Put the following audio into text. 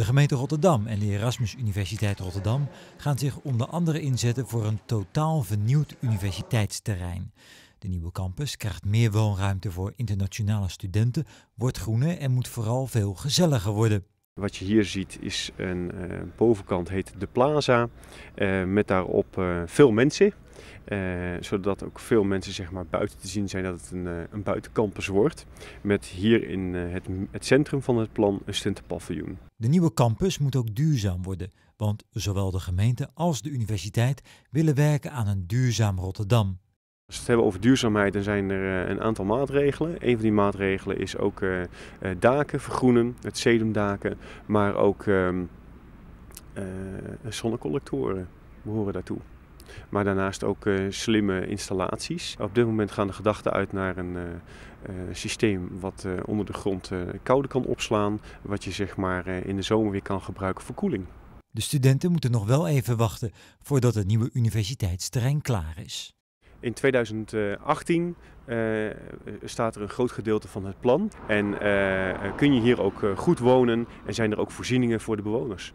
De gemeente Rotterdam en de Erasmus Universiteit Rotterdam gaan zich onder andere inzetten voor een totaal vernieuwd universiteitsterrein. De nieuwe campus krijgt meer woonruimte voor internationale studenten, wordt groener en moet vooral veel gezelliger worden. Wat je hier ziet is een uh, bovenkant heet de plaza uh, met daarop uh, veel mensen. Zodat ook veel mensen zeg maar, buiten te zien zijn dat het een, een buitencampus wordt. Met hier in het, het, centrum van het plan een studentenpaviljoen. De nieuwe campus moet ook duurzaam worden. Want zowel de gemeente als de universiteit willen werken aan een duurzaam Rotterdam. Als we het hebben over duurzaamheid, dan zijn er een aantal maatregelen. Een van die maatregelen is ook daken vergroenen, het sedumdaken, maar ook uh, zonnecollectoren behoren daartoe. Maar daarnaast ook slimme installaties. Op dit moment gaan de gedachten uit naar een systeem wat onder de grond koude kan opslaan, wat je zeg maar in de zomer weer kan gebruiken voor koeling. De studenten moeten nog wel even wachten voordat het nieuwe universiteitsterrein klaar is. In 2018 uh, staat er een groot gedeelte van het plan en uh, kun je hier ook goed wonen en zijn er ook voorzieningen voor de bewoners.